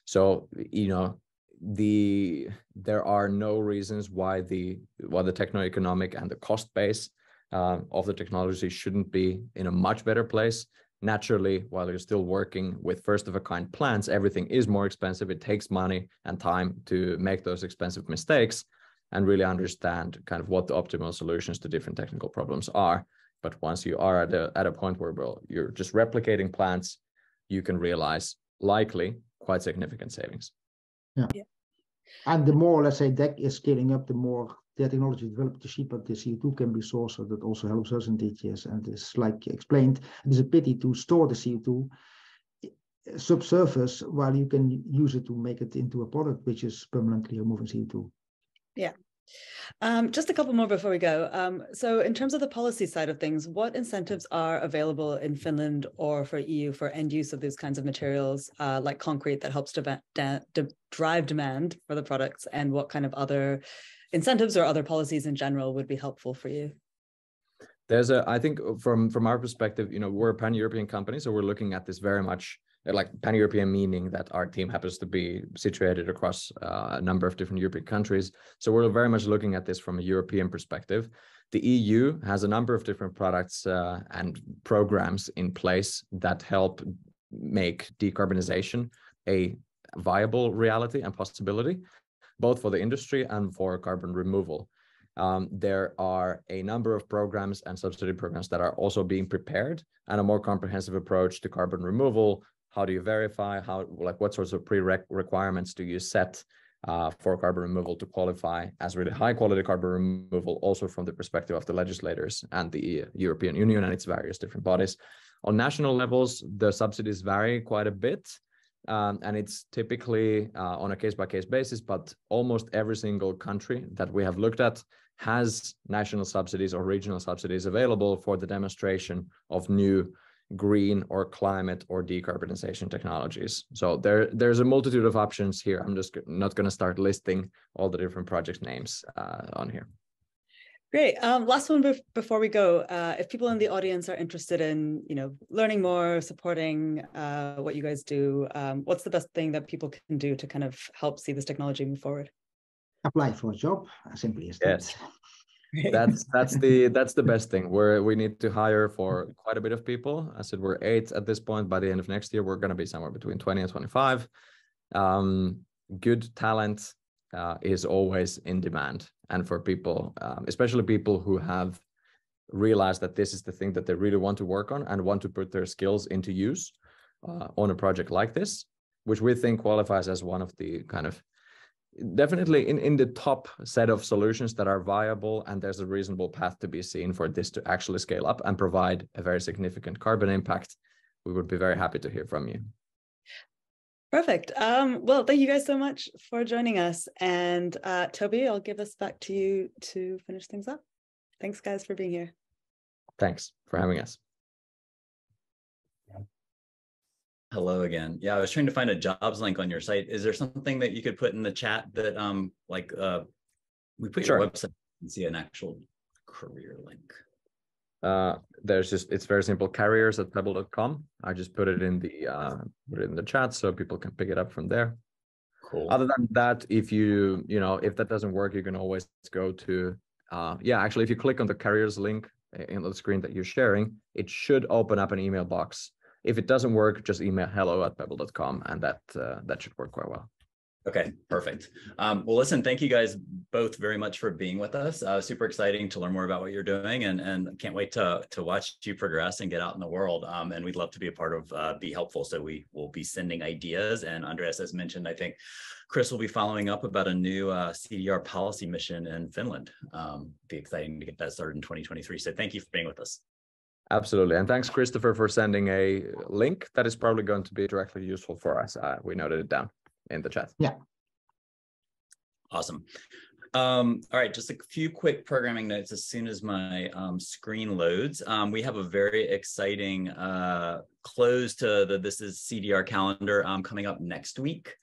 So you know the there are no reasons why the why the techno-economic and the cost base uh, of the technology shouldn't be in a much better place. Naturally, while you're still working with first of a kind plants, everything is more expensive. It takes money and time to make those expensive mistakes and really understand kind of what the optimal solutions to different technical problems are. But once you are at a at a point where well, you're just replicating plants, you can realize likely quite significant savings. Yeah. yeah. And the more, let's say, DAC is scaling up, the more the technology developed, the cheaper the CO2 can be sourced. So that also helps us in DTS. And it's like explained, it is a pity to store the CO2 subsurface while you can use it to make it into a product which is permanently removing CO2. Yeah. Um, just a couple more before we go. Um, so in terms of the policy side of things, what incentives are available in Finland or for EU for end use of these kinds of materials uh, like concrete that helps to, to drive demand for the products and what kind of other incentives or other policies in general would be helpful for you? There's a, I think from, from our perspective, you know, we're a pan-European company, so we're looking at this very much like pan-European meaning that our team happens to be situated across uh, a number of different European countries. So we're very much looking at this from a European perspective. The EU has a number of different products uh, and programs in place that help make decarbonization a viable reality and possibility, both for the industry and for carbon removal. Um, there are a number of programs and subsidy programs that are also being prepared and a more comprehensive approach to carbon removal how do you verify how like what sorts of pre-requirements do you set uh, for carbon removal to qualify as really high quality carbon removal also from the perspective of the legislators and the european union and its various different bodies? On national levels the subsidies vary quite a bit um, and it's typically uh, on a case-by-case basis but almost every single country that we have looked at has national subsidies or regional subsidies available for the demonstration of new green or climate or decarbonization technologies. So there, there's a multitude of options here. I'm just not going to start listing all the different project names uh, on here. Great. Um, last one bef before we go. Uh, if people in the audience are interested in, you know, learning more, supporting uh, what you guys do, um, what's the best thing that people can do to kind of help see this technology move forward? Apply for a job, as simply as Yes. that. That's [LAUGHS] that's the that's the best thing. We're we need to hire for quite a bit of people. I said we're eight at this point. By the end of next year, we're going to be somewhere between twenty and twenty five. Um, good talent uh, is always in demand, and for people, um, especially people who have realized that this is the thing that they really want to work on and want to put their skills into use uh, on a project like this, which we think qualifies as one of the kind of definitely in, in the top set of solutions that are viable and there's a reasonable path to be seen for this to actually scale up and provide a very significant carbon impact we would be very happy to hear from you Perfect. Um, well, thank you guys so much for joining us. And uh, Toby, I'll give us back to you to finish things up. Thanks, guys, for being here. thanks for having us Hello again. Yeah, I was trying to find a jobs link on your site. Is there something that you could put in the chat that um like uh we put your website and see an actual career link? uh, there's just it's very simple carriers at paebbl.com i just put it in the uh, put it in the chat so people can pick it up from there Cool. other than that if you you know if that doesn't work you can always go to uh yeah actually if you click on the carriers link in the screen that you're sharing it should open up an email box if it doesn't work just email hello at paebbl.com and that uh, that should work quite well Okay, perfect. Um, well, listen, thank you guys both very much for being with us. Uh, super exciting to learn more about what you're doing and, and can't wait to, to watch you progress and get out in the world. Um, and we'd love to be a part of, uh, be helpful. So we will be sending ideas and Andreas has mentioned, I think Chris will be following up about a new uh, CDR policy mission in Finland. Um, be exciting to get that started in 2023. So thank you for being with us. Absolutely and thanks christopher for sending a link that is probably going to be directly useful for us uh, we noted it down in the chat Yeah. Awesome. Um, all right, just a few quick programming notes as soon as my um, screen loads. Um, we have a very exciting uh, close to the This is CDR calendar um, coming up next week.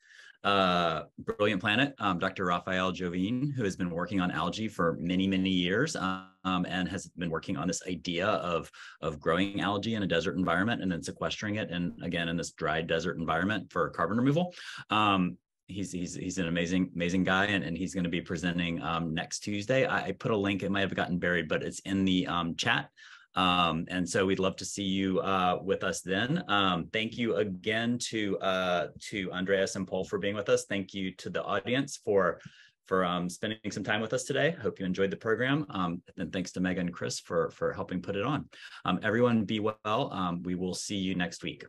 Uh, Brilliant Planet, um, Dr. Raphael Jovine, who has been working on algae for many, many years um, and has been working on this idea of, of growing algae in a desert environment and then sequestering it and again in this dry desert environment for carbon removal. Um, he's he's he's an amazing amazing guy and, and he's going to be presenting um, next tuesday I, I put a link it might have gotten buried but it's in the um, chat um, and so we'd love to see you uh, with us then. Um, thank you again to uh, to Andreas and Pol for being with us. Thank you to the audience for for um, spending some time with us today. Hope you enjoyed the program. Um, and thanks to Megan and Chris for for helping put it on. Um, everyone, be well. Um, we will see you next week.